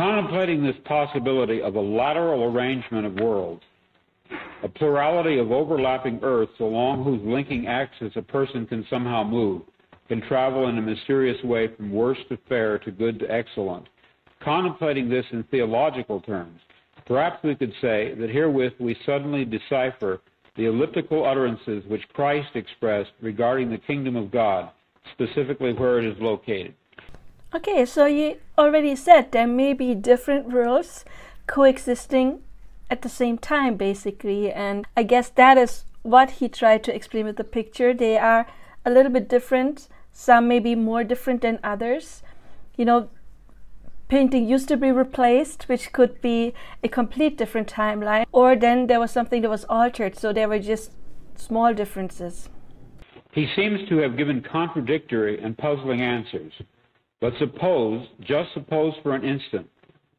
Contemplating this possibility of a lateral arrangement of worlds, a plurality of overlapping Earths along whose linking axis a person can somehow move, can travel in a mysterious way from worse to fair to good to excellent. Contemplating this in theological terms, perhaps we could say that herewith we suddenly decipher the elliptical utterances which Christ expressed regarding the kingdom of God, specifically where it is located. Okay, so you already said there may be different worlds coexisting at the same time, basically, and I guess that is what he tried to explain with the picture. They are a little bit different, some may be more different than others. You know, painting used to be replaced, which could be a complete different timeline, or then there was something that was altered, so there were just small differences. He seems to have given contradictory and puzzling answers. But suppose, just suppose for an instant,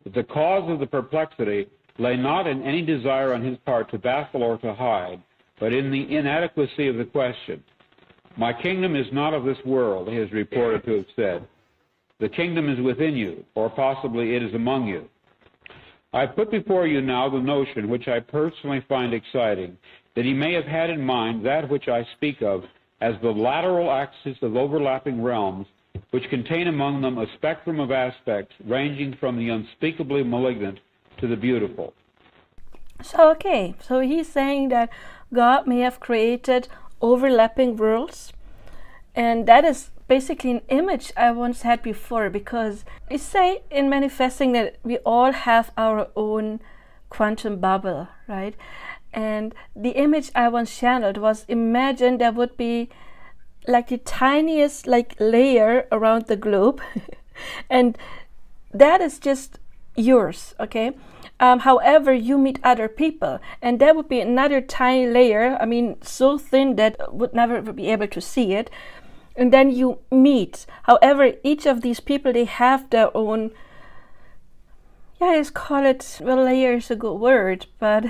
that the cause of the perplexity lay not in any desire on his part to baffle or to hide, but in the inadequacy of the question. My kingdom is not of this world, he is reported to have said. The kingdom is within you, or possibly it is among you. I put before you now the notion, which I personally find exciting, that he may have had in mind that which I speak of as the lateral axis of overlapping realms, which contain among them a spectrum of aspects ranging from the unspeakably malignant to the beautiful. So, okay, so he's saying that God may have created overlapping worlds, and that is basically an image I once had before because we say in manifesting that we all have our own quantum bubble, right? And the image I once channeled was imagine there would be like the tiniest like layer around the globe. And that is just yours okay? Um, however you meet other people. And that would be another tiny layer i mean so thin that would never be able to see it. And then you meet. However each of these people they have their own yeah let's call it well layer is a good word but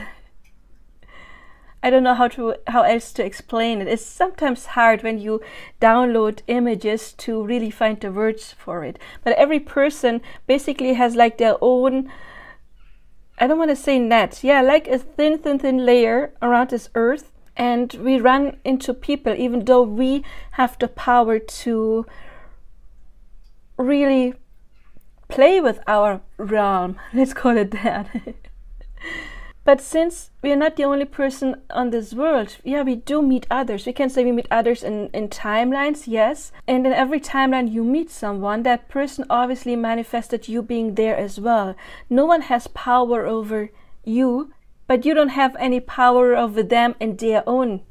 I don't know how to how else to explain it. It's sometimes hard when you download images to really find the words for it. But every person basically has like their own I don't want to say net. Yeah, like a thin thin thin layer around this earth and we run into people even though we have the power to really play with our realm let's call it that but since we are not the only person on this world yeah we do meet others. We can say we meet others in, in timelines yes. And in every timeline you meet someone that person obviously manifested you being there as well. No one has power over you but you don't have any power over them in their own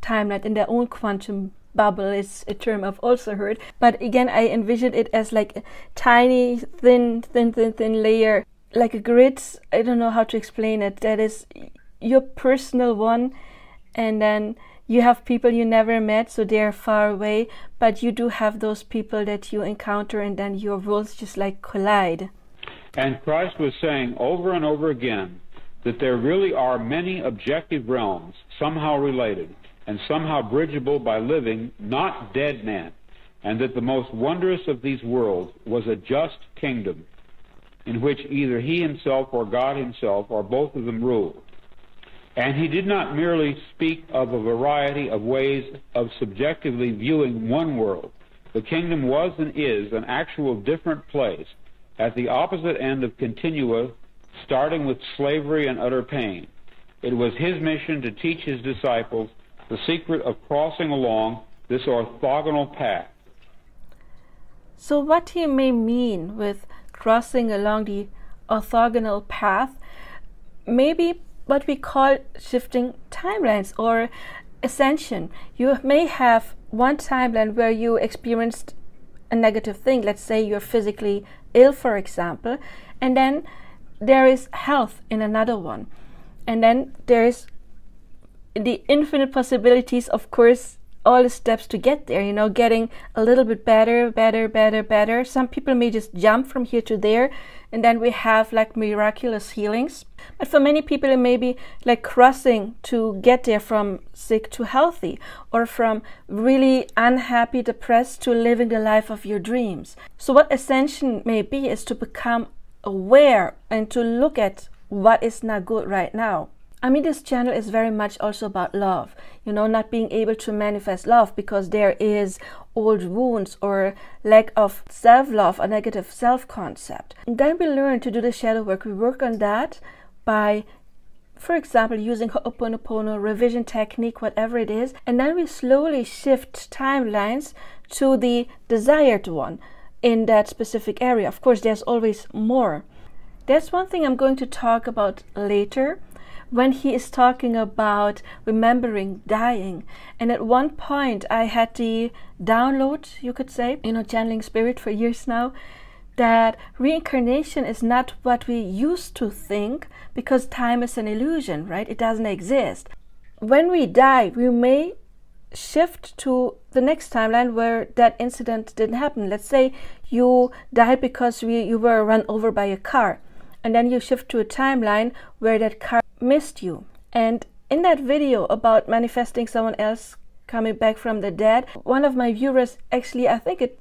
timeline, in their own quantum bubble is a term I've also heard. But again, I envision it as like a tiny, thin, thin, thin, thin layer, like a grid. I don't know how to explain it. That is your personal one, and then you have people you never met, so they're far away, but you do have those people that you encounter, and then your worlds just like collide. And Christ was saying over and over again that there really are many objective realms somehow related and somehow bridgeable by living, not dead men, and that the most wondrous of these worlds was a just kingdom in which either he himself or God himself or both of them ruled. And he did not merely speak of a variety of ways of subjectively viewing one world. The kingdom was and is an actual different place at the opposite end of continua starting with slavery and utter pain. It was his mission to teach his disciples the secret of crossing along this orthogonal path. So, what he may mean with crossing along the orthogonal path may be what we call shifting timelines or ascension. You may have one timeline where you experienced a negative thing, let's say you're physically ill, for example, and then there is health in another one. And then there is the infinite possibilities, of course, all the steps to get there, you know, getting a little bit better, better, better, better. Some people may just jump from here to there, and then we have like miraculous healings. But for many people, it may be like crossing to get there from sick to healthy, or from really unhappy, depressed to living the life of your dreams. So, what ascension may be is to become aware and to look at what is not good right now. I mean, this channel is very much also about love, you know, not being able to manifest love because there is old wounds or lack of self love, a negative self concept. Then we learn to do the shadow work. We work on that by, for example, using Ho'oponopono, revision technique, whatever it is, and then we slowly shift timelines to the desired one in that specific area. Of course, there's always more. That's one thing I'm going to talk about later when he is talking about remembering dying. And at one point, I had the download, you could say, you know, channeling spirit for years now, that reincarnation is not what we used to think because time is an illusion, right? It doesn't exist. When we die, we may shift to the next timeline where that incident didn't happen. Let's say you died because we, you were run over by a car, and then you shift to a timeline where that car missed you. And in that video about manifesting someone else coming back from the dead, one of my viewers actually, I think it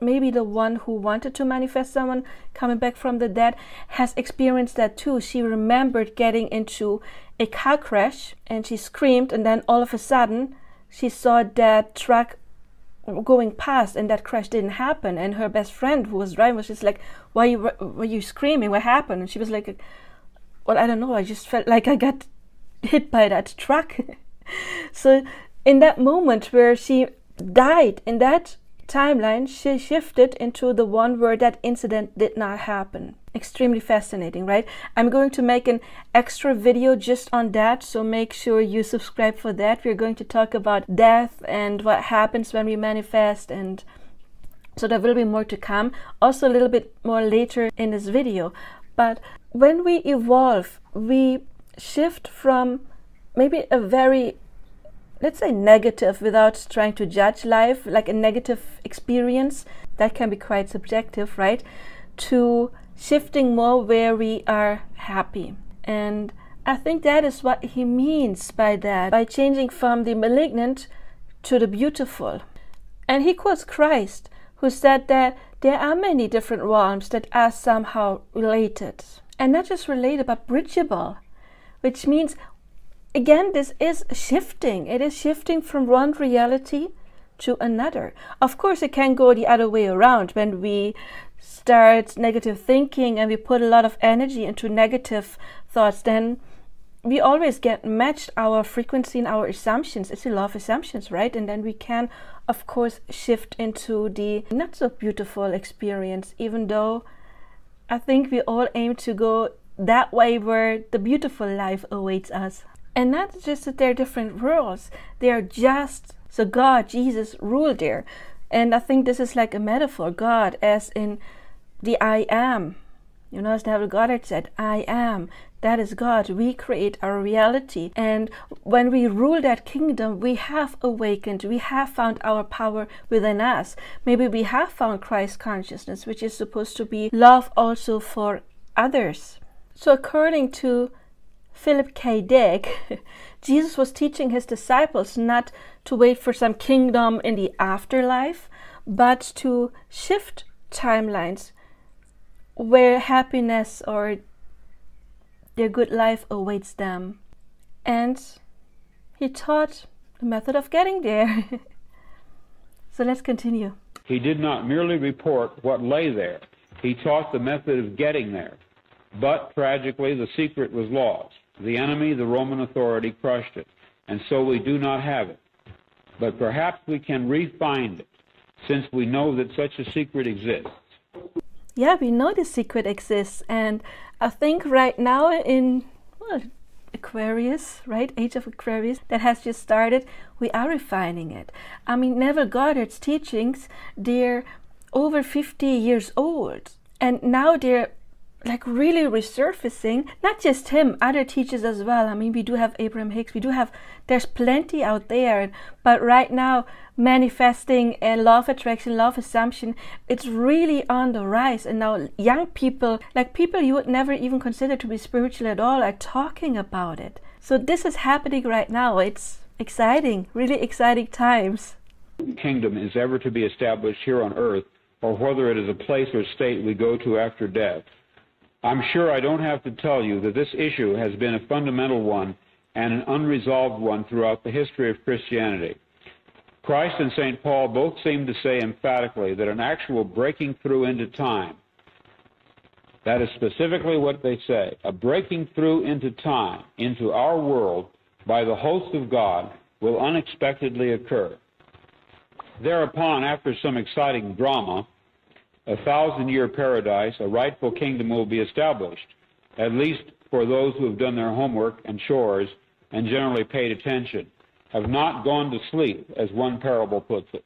maybe the one who wanted to manifest someone coming back from the dead has experienced that too. She remembered getting into a car crash and she screamed, and then all of a sudden she saw that truck going past and that crash didn't happen. And her best friend who was driving was just like why you, were you screaming? What happened? And she was like well, I don't know, I just felt like I got hit by that truck. so, in that moment where she died, in that timeline, she shifted into the one where that incident did not happen. Extremely fascinating, right? I'm going to make an extra video just on that, so make sure you subscribe for that. We're going to talk about death and what happens when we manifest and so there will be more to come also a little bit more later in this video but when we evolve, we shift from maybe a very let's say negative without trying to judge life like a negative experience that can be quite subjective right? To shifting more where we are happy. And i think that is what he means by that by changing from the malignant to the beautiful. And he quotes christ who said that there are many different realms that are somehow related. And not just related but bridgeable, which means again this is shifting. It is shifting from one reality to another. Of course, it can go the other way around when we start negative thinking and we put a lot of energy into negative thoughts, then we always get matched our frequency and our assumptions. It's a law of assumptions, right? And then we can, of course, shift into the not so beautiful experience, even though I think we all aim to go that way where the beautiful life awaits us. And not just that they're different worlds, they are just so God, Jesus ruled there. And I think this is like a metaphor God, as in the I am. You know, as Neville Goddard said, I am. That is God. We create our reality. And when we rule that kingdom, we have awakened. We have found our power within us. Maybe we have found Christ consciousness, which is supposed to be love also for others. So, according to Philip K. Dick, Jesus was teaching his disciples not to wait for some kingdom in the afterlife, but to shift timelines where happiness or their good life awaits them. And he taught the method of getting there. so let's continue. He did not merely report what lay there, he taught the method of getting there. But tragically, the secret was lost. The enemy, the Roman authority, crushed it, and so we do not have it. But perhaps we can re-find it, since we know that such a secret exists. Yeah, we know the secret exists, and I think right now in well, Aquarius, right, Age of Aquarius, that has just started, we are refining it. I mean, Neville Goddard's teachings, they're over 50 years old, and now they're like really resurfacing not just him other teachers as well. I mean we do have abraham hicks we do have there's plenty out there but right now manifesting and law of attraction law of assumption it's really on the rise. And now young people like people you would never even consider to be spiritual at all are talking about it. So this is happening right now. It's exciting really exciting times. Kingdom is ever to be established here on earth or whether it is a place or state we go to after death I'm sure I don't have to tell you that this issue has been a fundamental one and an unresolved one throughout the history of Christianity. Christ and St. Paul both seem to say emphatically that an actual breaking through into time, that is specifically what they say, a breaking through into time, into our world, by the host of God, will unexpectedly occur. Thereupon, after some exciting drama, a thousand year paradise, a rightful kingdom will be established, at least for those who have done their homework and chores and generally paid attention, have not gone to sleep, as one parable puts it.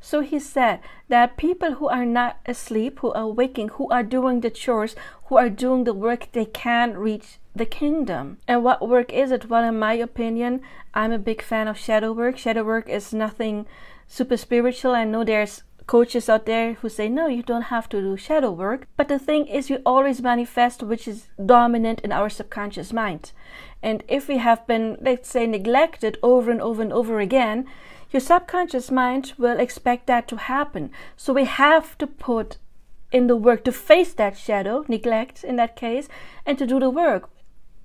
So he said that people who are not asleep, who are waking, who are doing the chores, who are doing the work, they can reach the kingdom. And what work is it? Well, in my opinion, I'm a big fan of shadow work. Shadow work is nothing super spiritual. I know there's coaches out there who say, no, you don't have to do shadow work. But the thing is, we always manifest which is dominant in our subconscious mind. And if we have been, let's say, neglected over and over and over again, your subconscious mind will expect that to happen. So we have to put in the work to face that shadow, neglect in that case, and to do the work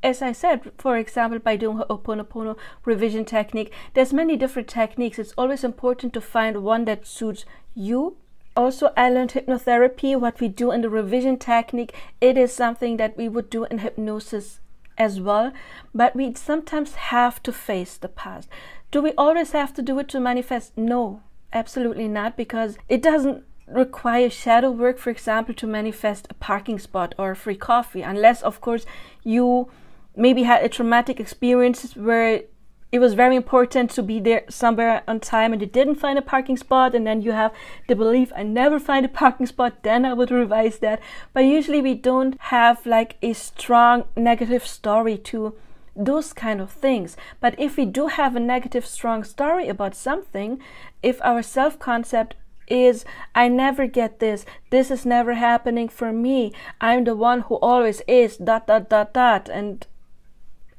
as I said, for example, by doing Ho'oponopono revision technique, there's many different techniques. It's always important to find one that suits you. Also, I learned hypnotherapy. What we do in the revision technique, it is something that we would do in hypnosis as well. But we sometimes have to face the past. Do we always have to do it to manifest? No, absolutely not, because it doesn't require shadow work, for example, to manifest a parking spot or a free coffee, unless, of course, you maybe had a traumatic experience where it was very important to be there somewhere on time and you didn't find a parking spot and then you have the belief i never find a parking spot then i would revise that but usually we don't have like a strong negative story to those kind of things but if we do have a negative strong story about something if our self concept is I never get this. This is never happening for me. I'm the one who always is dot dot dot dot and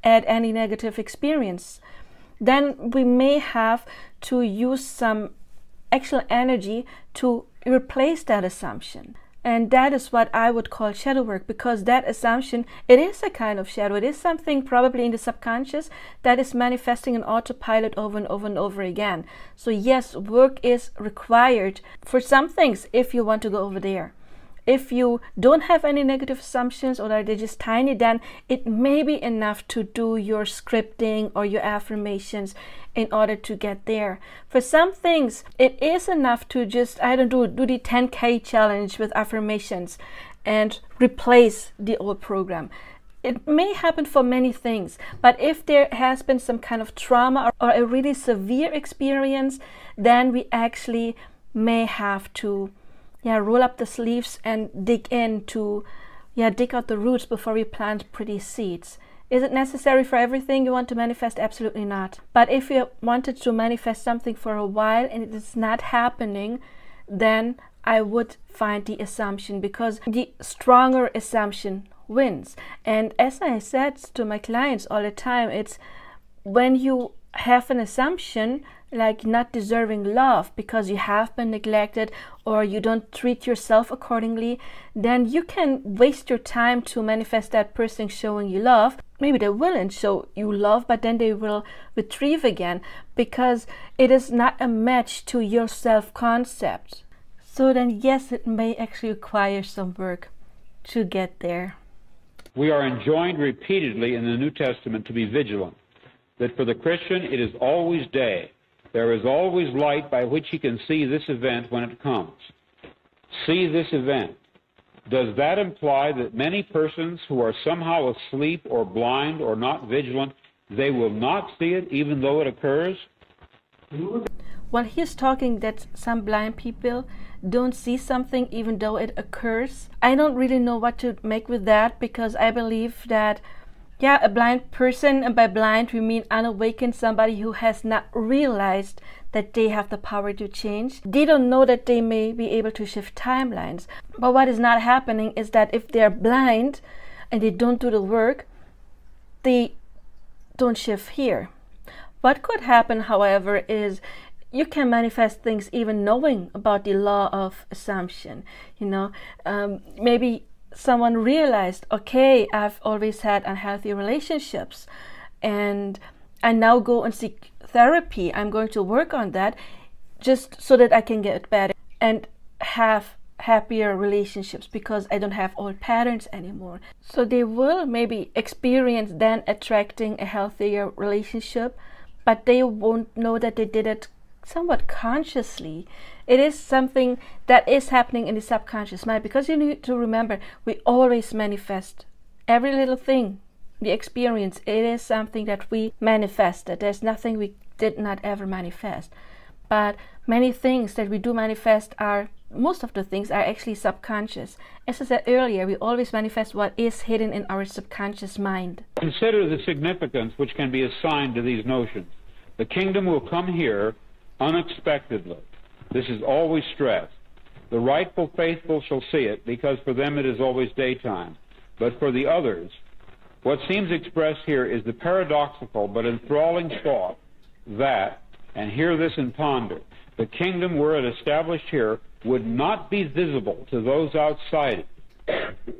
add any negative experience. Then we may have to use some actual energy to replace that assumption. And that is what I would call shadow work because that assumption, it is a kind of shadow. It is something probably in the subconscious that is manifesting an autopilot over and over and over again. So, yes, work is required for some things if you want to go over there if you don't have any negative assumptions or they're just tiny, then it may be enough to do your scripting or your affirmations in order to get there. For some things, it is enough to just, I don't do, do the 10K challenge with affirmations and replace the old program. It may happen for many things, but if there has been some kind of trauma or, or a really severe experience, then we actually may have to yeah roll up the sleeves and dig in to yeah dig out the roots before we plant pretty seeds. Is it necessary for everything? You want to manifest? Absolutely not. But if you wanted to manifest something for a while and it is not happening then i would find the assumption because the stronger assumption wins. And as i said to my clients all the time it's when you have an assumption like not deserving love because you have been neglected or you don't treat yourself accordingly, then you can waste your time to manifest that person showing you love. Maybe they will and show you love, but then they will retrieve again because it is not a match to your self concept. So then, yes, it may actually require some work to get there. We are enjoined repeatedly in the New Testament to be vigilant, that for the Christian it is always day there is always light by which he can see this event when it comes. See this event. Does that imply that many persons who are somehow asleep or blind or not vigilant, they will not see it even though it occurs? Well, he's talking that some blind people don't see something even though it occurs. I don't really know what to make with that because I believe that yeah, a blind person, and by blind we mean unawakened, somebody who has not realized that they have the power to change. They don't know that they may be able to shift timelines. But what is not happening is that if they're blind and they don't do the work, they don't shift here. What could happen, however, is you can manifest things even knowing about the law of assumption. You know, um, maybe someone realized, okay, I've always had unhealthy relationships and I now go and seek therapy. I'm going to work on that just so that I can get better and have happier relationships because I don't have old patterns anymore. So they will maybe experience then attracting a healthier relationship, but they won't know that they did it somewhat consciously. It is something that is happening in the subconscious mind because you need to remember we always manifest every little thing the experience it is something that we manifested there's nothing we did not ever manifest but many things that we do manifest are most of the things are actually subconscious. As I said earlier, we always manifest what is hidden in our subconscious mind. Consider the significance which can be assigned to these notions. The kingdom will come here unexpectedly. This is always stressed. The rightful faithful shall see it, because for them it is always daytime. But for the others, what seems expressed here is the paradoxical but enthralling thought that, and hear this and ponder, the kingdom were it established here would not be visible to those outside it.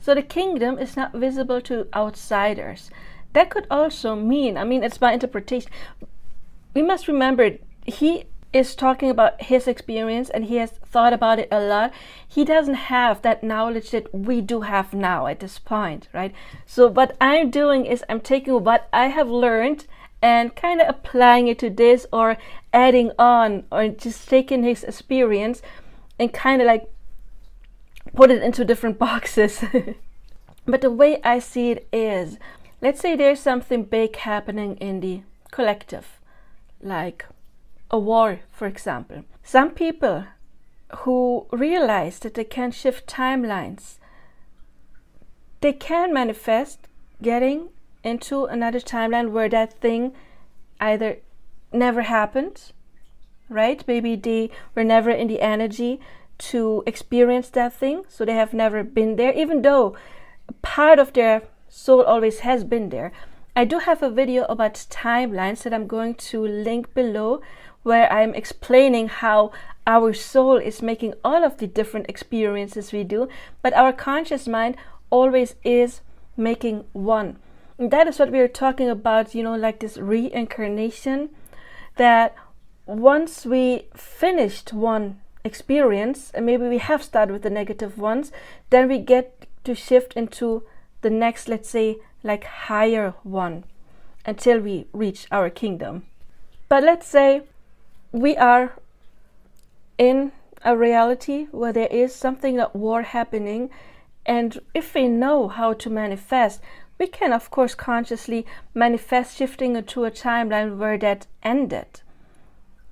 So the kingdom is not visible to outsiders. That could also mean, I mean, it's my interpretation. We must remember he is talking about his experience and he has thought about it a lot. He doesn't have that knowledge that we do have now at this point, right? So, what I'm doing is I'm taking what I have learned and kind of applying it to this or adding on or just taking his experience and kind of like put it into different boxes. but the way I see it is let's say there's something big happening in the collective, like a war, for example. Some people who realize that they can shift timelines, they can manifest getting into another timeline where that thing either never happened, right? Maybe they were never in the energy to experience that thing, so they have never been there, even though part of their soul always has been there. I do have a video about timelines that I'm going to link below where I'm explaining how our soul is making all of the different experiences we do, but our conscious mind always is making one And that is what we are talking about, you know, like this reincarnation. That once we finished one experience, and maybe we have started with the negative ones, then we get to shift into the next, let's say, like higher one until we reach our kingdom. But let's say we are in a reality where there is something like war happening, and if we know how to manifest, we can, of course, consciously manifest shifting into a timeline where that ended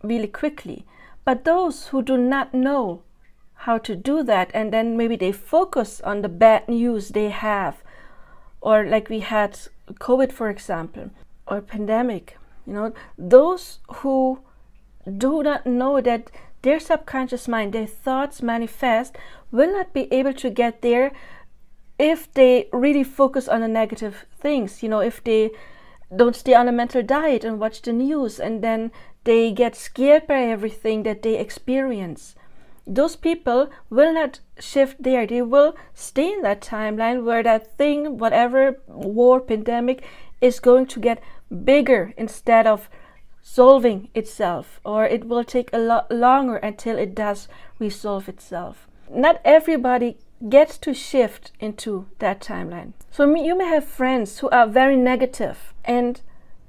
really quickly. But those who do not know how to do that and then maybe they focus on the bad news they have, or like we had COVID, for example, or pandemic, you know, those who do not know that their subconscious mind, their thoughts manifest, will not be able to get there if they really focus on the negative things, you know, if they don't stay on a mental diet and watch the news and then they get scared by everything that they experience. Those people will not shift there. They will stay in that timeline where that thing, whatever war, pandemic, is going to get bigger instead of solving itself, or it will take a lot longer until it does resolve itself. Not everybody gets to shift into that timeline. So you may have friends who are very negative and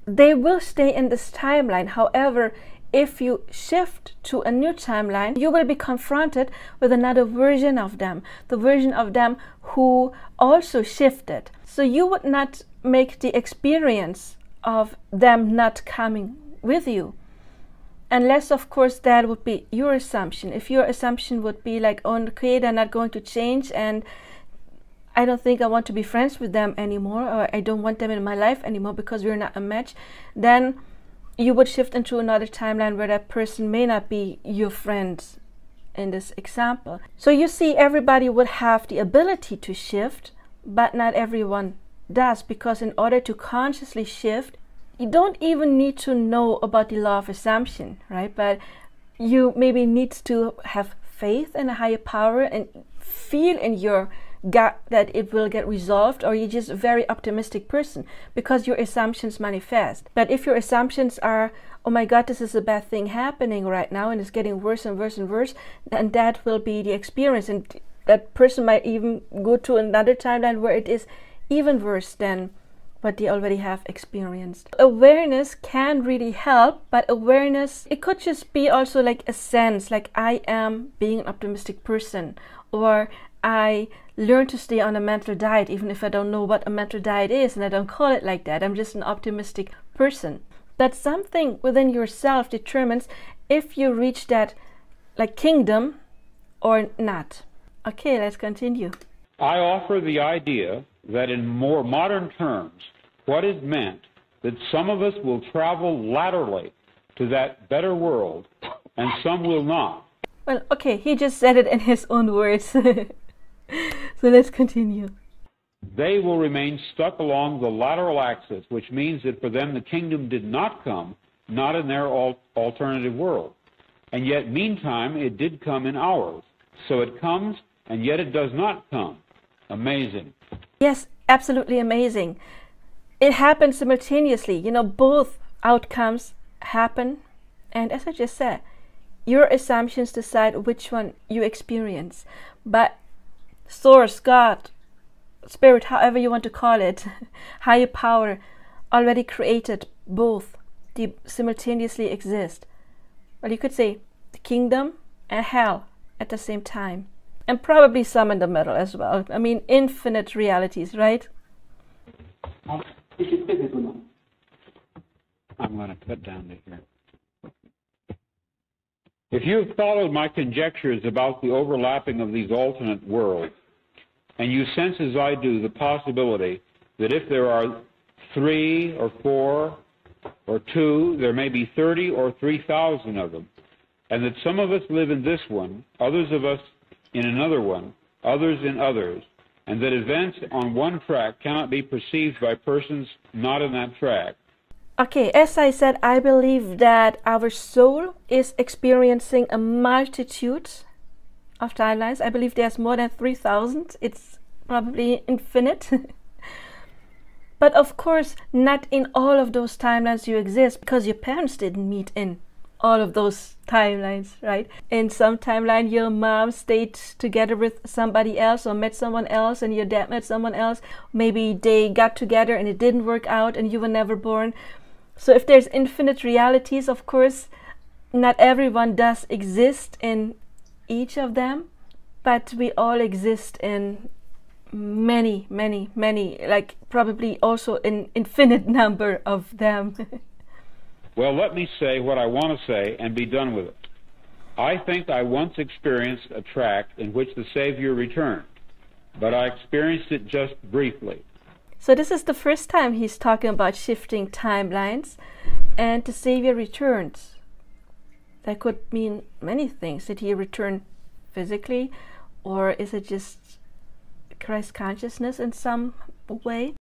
they will stay in this timeline. However, if you shift to a new timeline, you will be confronted with another version of them, the version of them who also shifted. So you would not make the experience of them not coming with you. Unless of course that would be your assumption. If your assumption would be like oh okay they're not going to change and i don't think i want to be friends with them anymore or i don't want them in my life anymore because we're not a match then you would shift into another timeline where that person may not be your friend in this example. So you see everybody would have the ability to shift but not everyone does because in order to consciously shift you don't even need to know about the law of assumption, right? But you maybe need to have faith in a higher power and feel in your gut that it will get resolved or you're just a very optimistic person because your assumptions manifest. But if your assumptions are, oh my God, this is a bad thing happening right now and it's getting worse and worse and worse, then that will be the experience. And that person might even go to another timeline where it is even worse than what they already have experienced. Awareness can really help, but awareness, it could just be also like a sense, like I am being an optimistic person, or I learn to stay on a mental diet, even if I don't know what a mental diet is and I don't call it like that. I'm just an optimistic person. That something within yourself determines if you reach that like kingdom or not. Okay, let's continue. I offer the idea that in more modern terms, what is meant that some of us will travel laterally to that better world and some will not. Well, okay, he just said it in his own words. so let's continue. They will remain stuck along the lateral axis, which means that for them the kingdom did not come, not in their alternative world. And yet, meantime, it did come in ours. So it comes, and yet it does not come. Amazing. Yes, absolutely amazing it happens simultaneously. You know, both outcomes happen. And as I just said, your assumptions decide which one you experience. But source, God, spirit, however you want to call it, higher power already created both. They simultaneously exist. Well, you could say the kingdom and hell at the same time. And probably some in the middle as well. I mean, infinite realities, right? I'm going to cut down to here. If you've followed my conjectures about the overlapping of these alternate worlds, and you sense as I do the possibility that if there are three or four or two, there may be 30 or 3,000 of them, and that some of us live in this one, others of us in another one, others in others, and that events on one track cannot be perceived by persons not in that track. Okay, as I said, I believe that our soul is experiencing a multitude of timelines. I believe there's more than 3,000. It's probably infinite. but of course, not in all of those timelines you exist because your parents didn't meet in all of those timelines, right? In some timeline, your mom stayed together with somebody else or met someone else, and your dad met someone else. Maybe they got together and it didn't work out, and you were never born. So, if there's infinite realities, of course, not everyone does exist in each of them, but we all exist in many, many, many, like probably also an infinite number of them. Well, let me say what I want to say and be done with it. I think I once experienced a track in which the Savior returned, but I experienced it just briefly. So, this is the first time he's talking about shifting timelines, and the Savior returns. That could mean many things. Did he return physically, or is it just Christ consciousness in some way?